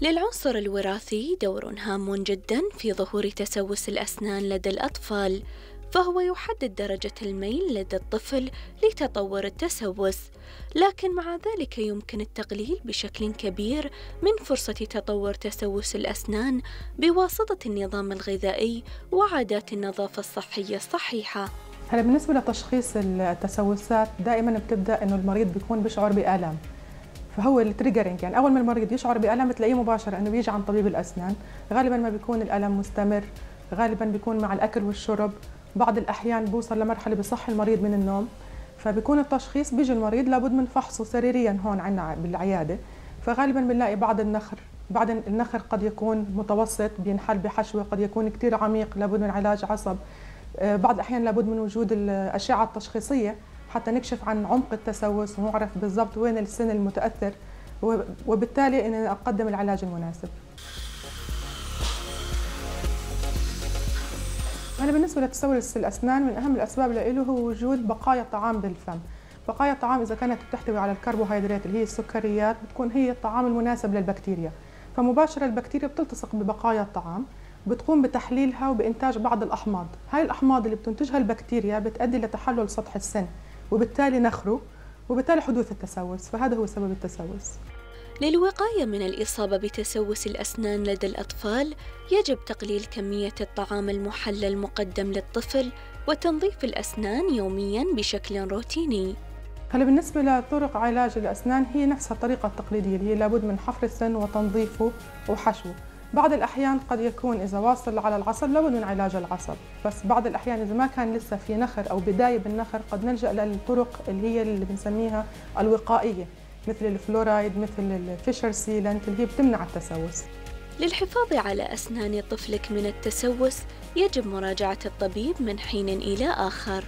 للعنصر الوراثي دور هام جدا في ظهور تسوس الأسنان لدى الأطفال فهو يحدد درجة الميل لدى الطفل لتطور التسوس. لكن مع ذلك يمكن التقليل بشكل كبير من فرصة تطور تسوس الأسنان بواسطة النظام الغذائي وعادات النظافة الصحية الصحيحة. هلا بالنسبة لتشخيص التسوسات دائما بتبدأ إنه المريض بيكون بيشعر بآلام. فهو التريجرينج يعني أول ما المريض يشعر بألم بتلاقيه مباشرة إنه بيجي عن طبيب الأسنان. غالبا ما بيكون الألم مستمر غالبا بيكون مع الأكل والشرب. بعض الأحيان بوصل لمرحلة بصح المريض من النوم. فبيكون التشخيص بيجي المريض لابد من فحصه سريريا هون عندنا بالعيادة. فغالبا بنلاقي بعض النخر. بعد النخر قد يكون متوسط بينحل بحشوة قد يكون كثير عميق لابد من علاج عصب. آه، بعض الأحيان لابد من وجود الأشعة التشخيصية. حتى نكشف عن عمق التسوس ونعرف بالضبط وين السن المتأثر وبالتالي ان نقدم العلاج المناسب. أنا بالنسبة لتسوس الأسنان من أهم الأسباب له هو وجود بقايا طعام بالفم. بقايا الطعام إذا كانت تحتوي على الكربوهيدرات اللي هي السكريات بتكون هي الطعام المناسب للبكتيريا. فمباشرة البكتيريا بتلتصق ببقايا الطعام بتقوم بتحليلها وبإنتاج بعض الأحماض. هاي الأحماض اللي بتنتجها البكتيريا بتؤدي لتحلل سطح السن وبالتالي نخره وبالتالي حدوث التسوس. فهذا هو سبب التسوس. للوقاية من الإصابة بتسوس الأسنان لدى الأطفال يجب تقليل كمية الطعام المحلى المقدم للطفل وتنظيف الأسنان يوميا بشكل روتيني. هلا بالنسبة لطرق علاج الأسنان هي نفسها الطريقة التقليدية اللي هي لابد من حفر السن وتنظيفه وحشوه. بعض الأحيان قد يكون إذا واصل على العصب لابد من علاج العصب. بس بعض الأحيان إذا ما كان لسه في نخر أو بداية بالنخر قد نلجأ للطرق اللي هي اللي بنسميها الوقائية مثل الفلورايد مثل ال fissure sealant اللي هي بتمنع التسوس. للحفاظ على أسنان طفلك من التسوس يجب مراجعة الطبيب من حين إلى آخر.